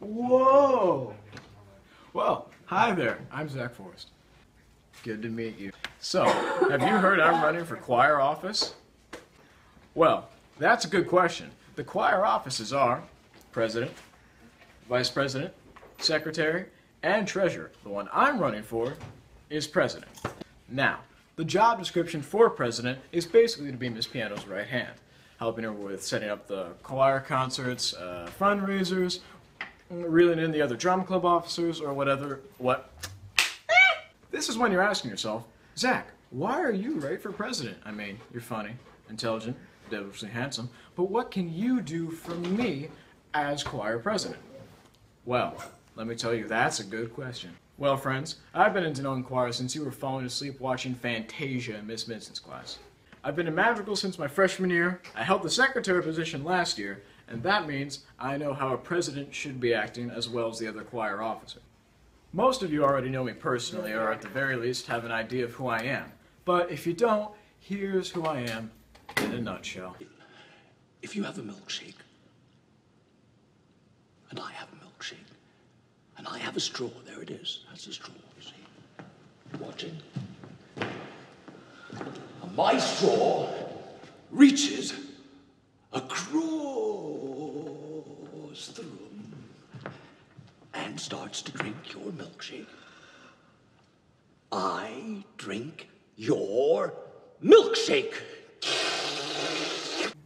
Whoa! Well, hi there. I'm Zach Forrest. Good to meet you. So, have you heard I'm running for choir office? Well, that's a good question. The choir offices are president, vice president, secretary, and treasurer. The one I'm running for is president. Now, the job description for president is basically to be Miss Piano's right hand, helping her with setting up the choir concerts, uh, fundraisers, reeling in the other drum club officers, or whatever. What? This is when you're asking yourself, Zach, why are you right for president? I mean, you're funny, intelligent, devilishly handsome, but what can you do for me as choir president? Well, let me tell you, that's a good question. Well, friends, I've been into knowing choir since you were falling asleep watching Fantasia in Miss Vincent's class. I've been in Madrigal since my freshman year, I held the secretary position last year, and that means I know how a president should be acting as well as the other choir officer. Most of you already know me personally, or at the very least have an idea of who I am. But if you don't, here's who I am in a nutshell. If you have a milkshake, and I have a milkshake, and I have a straw, there it is. That's a straw, you see. Watching. My straw reaches across the room and starts to drink your milkshake. I drink your milkshake.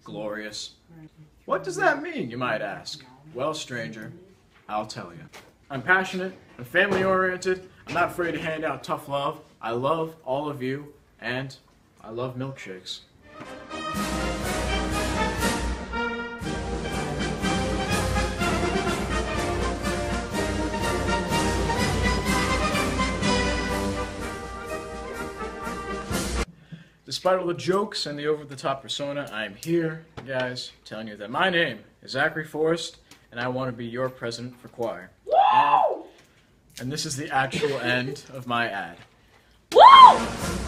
Glorious. What does that mean, you might ask? Well, stranger, I'll tell you. I'm passionate, I'm family oriented, I'm not afraid to hand out tough love. I love all of you, and I love milkshakes. Despite all the jokes and the over the top persona, I'm here, guys, telling you that my name is Zachary Forrest, and I want to be your president for choir. And, and this is the actual end of my ad. Woo!